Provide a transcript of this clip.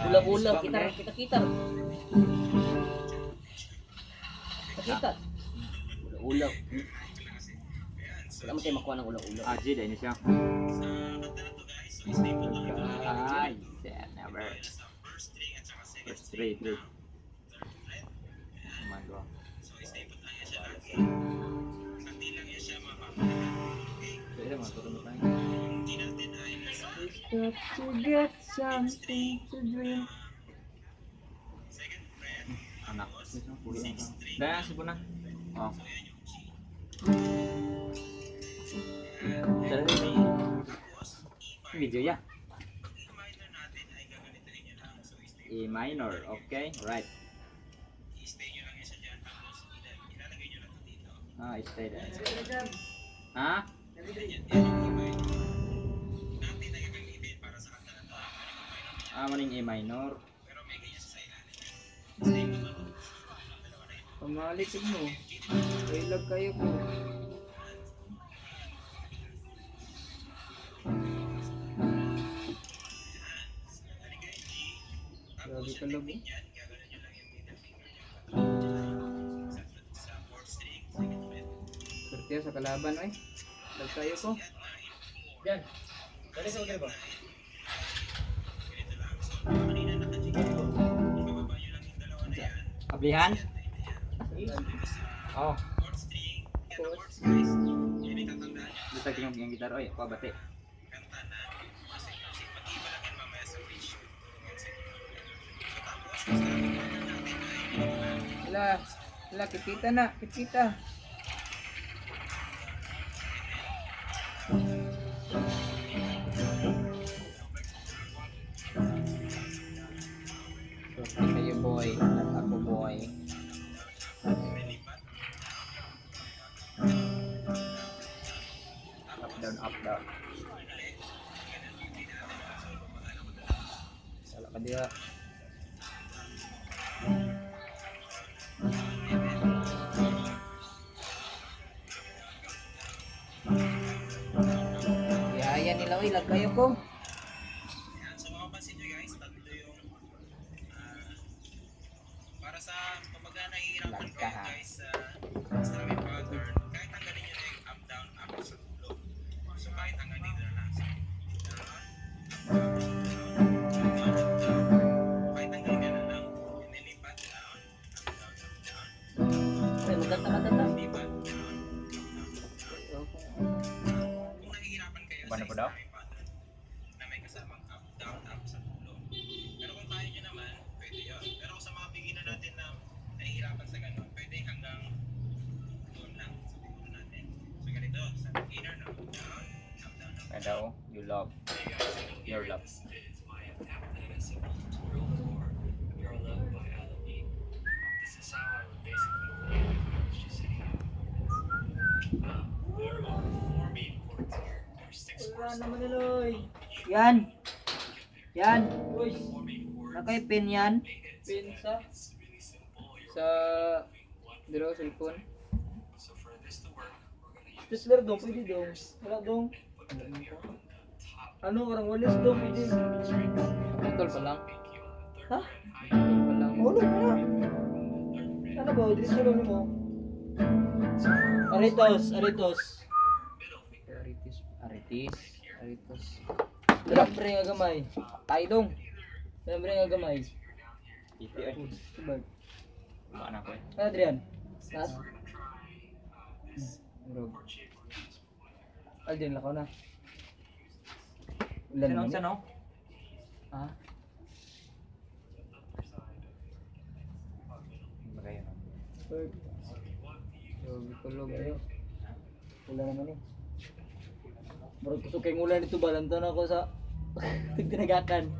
Ulang-ulang, kita kita kita. Kita. Ulang-ulang. Wala mo tayo makuha ng ulang-ulang. Ah, G, dahil siya. Ay, never. First three, three. Gumagawa. Pwede mga turun tayo. Stop to get something to drink. Anak. Dahil, sipo na. Oh. Dahil may video ya. E minor, okay, right. Ah, stay there. Ah, maning E minor. Pamalitin mo. Kailag kayo po. Grabe ka labo. Swerte sa kalaban, oy. Lag kayo ko. Yan. Dali sa ulit ba? Ablihan? Oh. Bisa yung yung gitar oy, apa bate? Wala. Wala, kikita na. Kikita. Swerte kayo, boy. At ako, boy. Up down, up down. Wala ka diha. Yaya nila, uy. Lag kayo daw? na may kasamang up, down, up sa dulo. Pero kung kaya nyo naman, pwede yun. Pero sa mga beginner natin na nahihirapan sa ganun, pwede hanggang doon lang sa beginner natin. So ganito, sa beginner up, down, up, down, up. Kada oh, you love. Your love. Wala naman niloy. Yan. Yan. Uy. Nakay pin yan. Pin sa? Sa... Dito, cellphone. Stapler dong, pwede dong. Wala dong. Ano, orang walis dong, pwede. Putol pa lang. Ha? Putol pa lang. Ulo pa na. Ano ba? Dito sa mo. Aritos, aritos. Aritis, aritos. Lambre nga gamay. Tay dong. Lambre nga gamay. Iti oy. Subag. Kumaan ako eh. Ano Adrian? Nas? Bro. Aldrin, lakaw na. Ulan Sino naman sa eh. no? Ha? Magayon. Bird. Grabe kulog ayo. Ulan naman eh. Bro, kusok kayong ulan dito, balantan ako sa tigtinagakan.